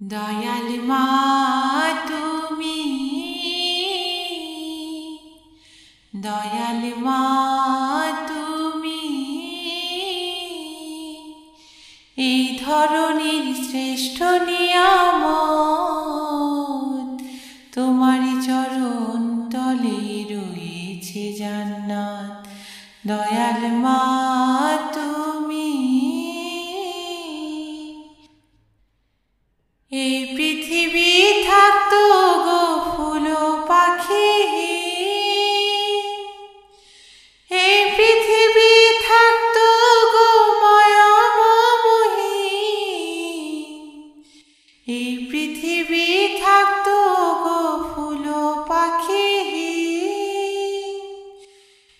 দয়াল মা তুমি দয়াল মা তুমি এই ধরনের শ্রেষ্ঠ নিয়াম তোমারই চরণ তলে রয়েছে জান্নাত। দয়াল মা তুমি এই পৃথিবী থাকতো গো ফুল পাখি।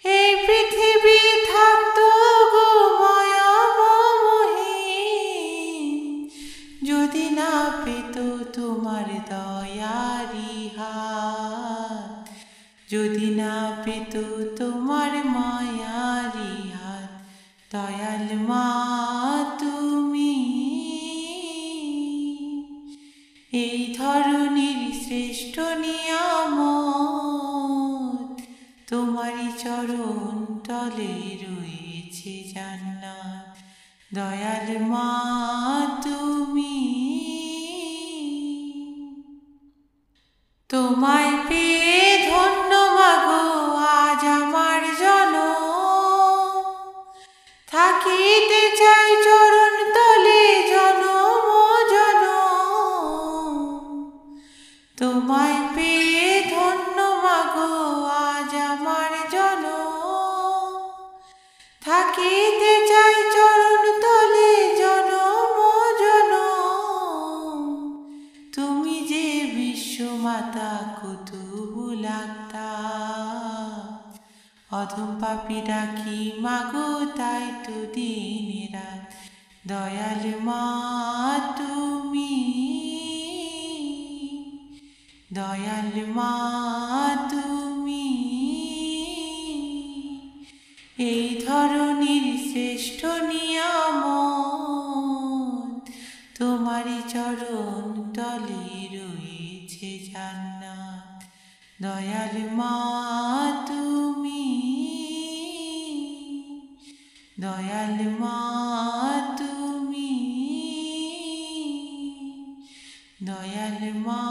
এই পৃথিবী থাকতো গো মায়াময়ী যদি না পেত তোমার দয়ারি হাত, যদি না পেত তোমার মায়ারি হাত, দয়াল মা শ্রেষ্ঠ নিয়ামত তোমারই চরণ তলে রয়েছে জান্নাত। দয়াল মা তুমি তোমায় পেয়ে থাকিতে চাই চরণ তলে জনম জন তুমি যে বিশ্বমাতা কুতুবুলাক্তা অধম পাপি ডাকি, মাগো, তাই তো দিন রাত। দয়াল মা, তুমি দয়াল মা, তুমি। এই ধরনীর শ্রেষ্ঠ নিয়ম তোমারই চরণ তলে রয়েছে জান্নাত। দয়াল মা, তুমি দয়াল মা, তুমি দয়াল মা।